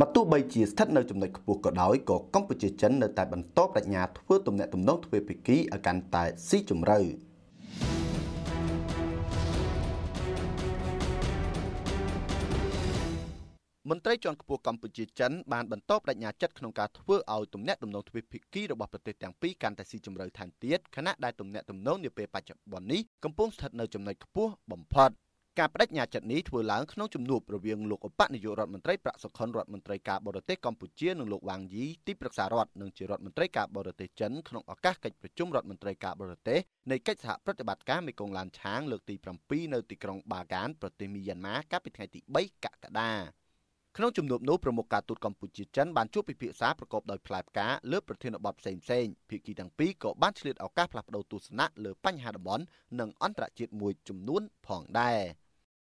បើទោះបីជាស្ថិតនៅចំណុចខ្ពស់ក៏ដោយក៏កម្ពុជាចិននៅតែបន្តបញ្ញាធ្វើទំនាក់ទំនងទ្វេភាគីឲ្យកាន់តែស៊ីជម្រៅ។មន្ត្រីជាន់ខ្ពស់កម្ពុជាចិនបានបន្តបដិញ្ញាចិត្តក្នុងការធ្វើឲ្យទំនាក់ទំនងទ្វេភាគីរបស់ប្រទេសទាំងពីរកាន់តែស៊ីជម្រៅថែមទៀតខណៈដែលទំនាក់ទំនងនាពេលបច្ចុប្បន្ននេះកំពុងស្ថិតនៅចំណុចខ្ពស់បំផុត ការបដិញ្ញាចិត្តនេះធ្វើឡើងក្នុងជំនួបរវាងលោកឧបនាយករដ្ឋមន្ត្រីប្រាក់សុខុនរដ្ឋមន្ត្រីការបរទេសកម្ពុជានិងលោកវ៉ាងយីទីប្រឹក្សារដ្ឋនិងជារដ្ឋមន្ត្រីការបរទេសចិនក្នុងឱកាសកិច្ចប្រជុំរដ្ឋមន្ត្រីការបរទេសនៃកិច្ចសហប្រតិបត្តិការមេគង្គឡានឆាងលើកទី7នៅទីក្រុងបាហ្គានប្រទេសមីយ៉ាន់ម៉ាកាលពីថ្ងៃទី3កក្កដាក្នុងជំនួបនោះប្រមុខការទូតកម្ពុជាចិនបានជួបពិភាក្សាប្រកបដោយផ្លែផ្កាលើប្រធានបទផ្សេងផ្សេងភាគីទាំងពីរក៏បានឆ្លៀតឱកាសផ្លាស់ប្តូរទស្សនៈលើបញ្ហាតំបន់និងអន្តរជាតិមួយចំនួនផងដែរ